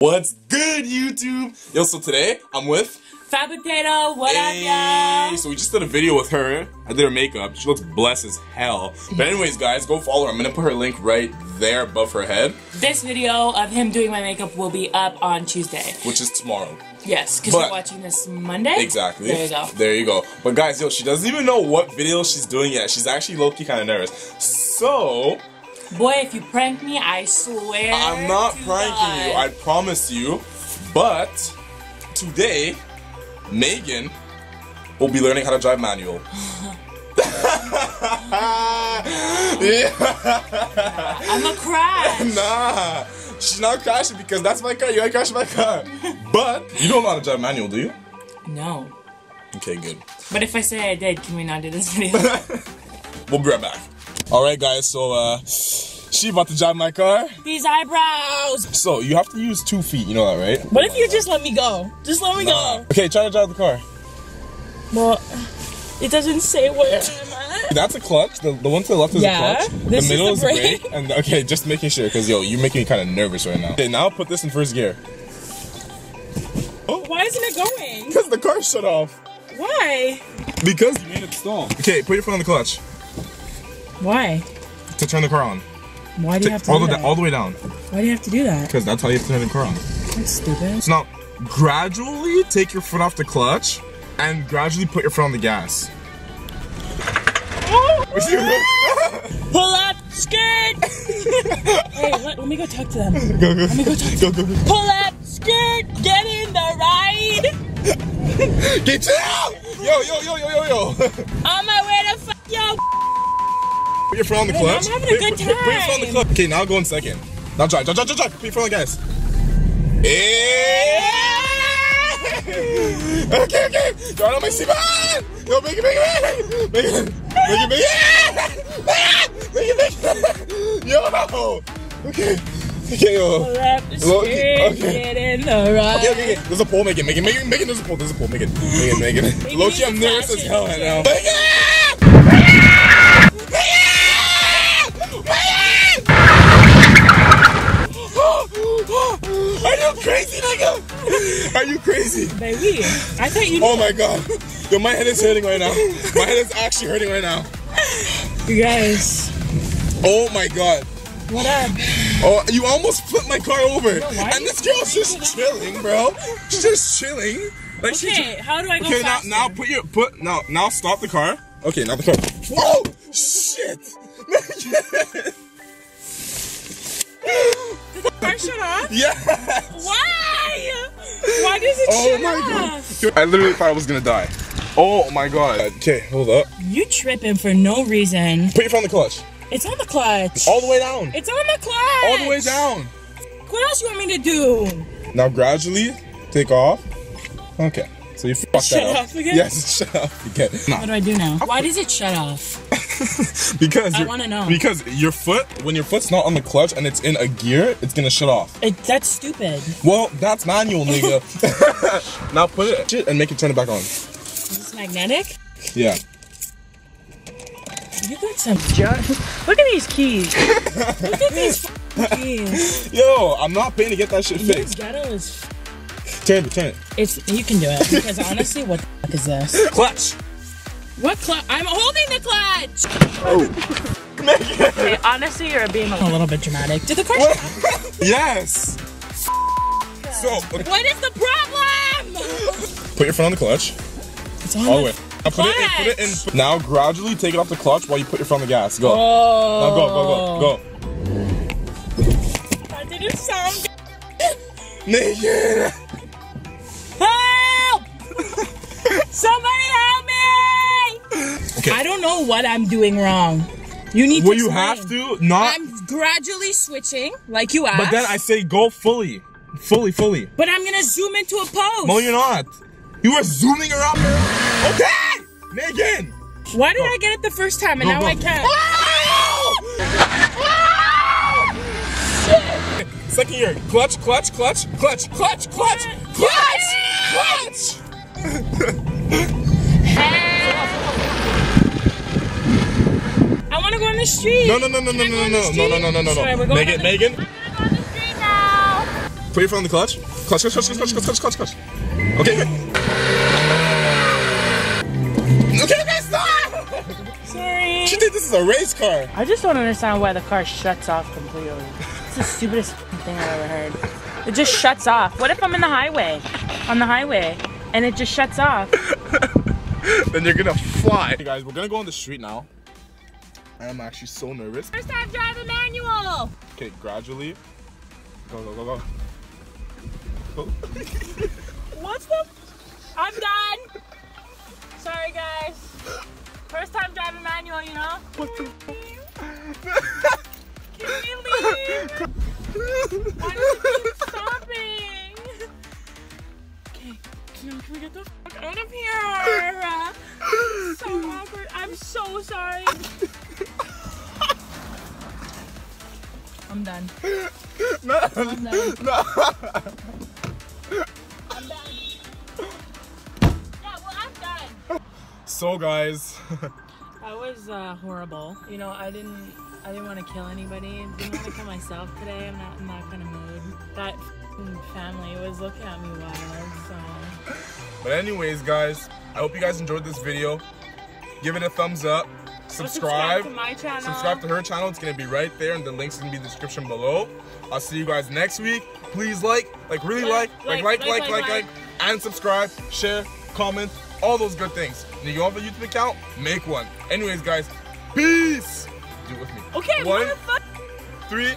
What's good, YouTube? Yo, so today I'm with. Phat Potato, what Hey, up, y'all? So we just did a video with her. I did her makeup. She looks blessed as hell. But anyways, guys, go follow her. I'm gonna put her link right there above her head, This video of him doing my makeup will be up on Tuesday. which is tomorrow. Yes, because you're watching this Monday. Exactly. There you go. There you go. But guys, yo, she doesn't even know what video she's doing yet. She's actually low-key kind of nervous. So Boy, if you prank me, I swear. I'm not pranking you. I promise you. But today, Meagan will be learning how to drive manual. yeah. I'm a crash. Nah, she's not crashing because that's my car. You ain't crashing my car. But you don't know how to drive manual, do you? no. Okay, good. But if I say I did, can we not do this video? We'll be right back. All right, guys. So, uh, she about to drive my car. These eyebrows. So you have to use two feet. You know that, right? What if you just let me go? Just let me Nah. Okay, try to drive the car. Well, it doesn't say where am I. That's a clutch. The, the one to the left is Yeah. a clutch. This is the middle is, a brake. brake. And okay, just making sure, cause yo, you're making me kind of nervous right now. Okay, now put this in first gear. Oh. Why isn't it going? Cause the car shut off. Why? Because you made it stall. Okay, put your foot on the clutch Why? to turn the car on. Why do you have to all do the that? all the way down. Why do you have to do that? Cause that's how you have to turn the car on. That's stupid. So now, gradually take your foot off the clutch, and gradually put your foot on the gas. Pull up, skirt. hey, let, let me go talk to them. go go Let me go talk go go go. Pull up, skirt. Get in the ride. Get out! Yo yo yo yo yo yo. On my way to. Put your foot on the Hey, clutch. I'm having a Put- good put- Put your foot on the clutch. Okay, now go in second. Now drive, drive, drive, drive, drive. Put your foot on the gas. Yeah. okay, okay. Drive on my seat. Ah! Yo, make it, make it, make it, make it, make it, make it. Ah! Make it, make it. Yo. Okay. Okay, yo. Pull up, Loki, skirt. okay. Get in the ride. Okay, okay, okay. There's a pole, Meagan. Meagan, Meagan, Meagan, there's a pole. There's a pole, Meagan. Meagan, Meagan. Loki, I'm nervous as hell right now. Meagan! Baby, I thought you. Oh my god. Yo, my head is hurting right now. My head is actually hurting right now. You guys, Oh my god. what up? Oh, you almost flipped my car over. why and this girl's just chilling, bro. She's just chilling. Like Okay, how do I go Okay, now, faster? now put your put now now stop the car. Okay, now the car. Whoa! Shit! the Car shut off? yeah. Why? Why does it Oh shut my off? god! I literally thought I was gonna die. Oh my god. Okay, hold up. You tripping for no reason. Put your foot on the clutch. It's on the clutch. All the way down. It's on the clutch. All the way down. What else you want me to do? Now gradually take off. Okay. So you fucked Shut that up. off again? Yes, shut off again. What do I do now? Why does it shut off? because I wanna know. Because your foot, when your foot's not on the clutch and it's in a gear, it's gonna shut off. It, that's stupid. Well, that's manual, nigga. now put it shit and make it turn it back on. Is this magnetic? Yeah. You got some junk. Look at these keys. Look at these keys. Yo, I'm not paying to get that shit Your fixed. ghetto is. Turn it, turn it. It's you can do it because honestly, what the fuck is this? Clutch. What clutch? I'm holding the clutch. Oh. okay, honestly, you're being a little bit dramatic. Did the car shut? Yes. So What is the problem? put your foot on the clutch It's on all the the way. Now put it in. Put it in. Now gradually take it off the clutch while you put your foot on the gas. Go. Oh. Now go, go, go, oh. go. That didn't sound. Meagan. Help! Somebody help me! Okay. I don't know what I'm doing wrong. You need to. Well, you have to not. I'm gradually switching, like you asked. But then I say go fully, fully, fully. But I'm gonna zoom into a post. No, you're not. You were zooming around. Okay, Meagan. Why did I get it the first time and Go, now go. I can't? Second year. Clutch, clutch, clutch, clutch, clutch, clutch, clutch, clutch. I want to go on the street. No, no, no, no, no, no, no, no, no, no, no, no, no, street? no. Sorry, we're going Meagan, on the- Meagan. on the street now. Put Put your foot on the clutch. Clutch, clutch, clutch, clutch, clutch, clutch, clutch, clutch. Okay, okay. Okay, okay, stop! Sorry. She think this is a race car. I just don't understand why the car shuts off completely. It's the stupidest thing I've ever heard. It just shuts off. What if I'm in the highway? On the highway. And it just shuts off. then you're gonna fly. Hey guys, we're gonna go on the street now. I am actually so nervous. First time driving manual. Okay, gradually. Go, go, go, go. Go. What's the? I'm done. Sorry guys. First time driving manual, you know? What the? Can we leave? Why does it keep stopping? Okay, can, can we get the fuck out of here? So awkward. I'm so sorry. I'm done. No, I'm done. no. I'm done. Yeah, well, I'm done. So guys, That was uh, horrible. You know, I didn't, I didn't want to kill anybody. I didn't want to kill myself today. I'm not in that kind of mood. That family was looking at me wild. So but anyways, guys, I hope you guys enjoyed this video. Give it a thumbs up. Subscribe. to my channel. Subscribe to her channel. It's gonna be right there, and the link's gonna be in the description below. I'll see you guys next week. Please like, like really like, like, like, like, like, like, and subscribe, share, comment, all those good things. And if you have a YouTube account, make one. Anyways, guys, peace. Do it with me. Okay, One, three,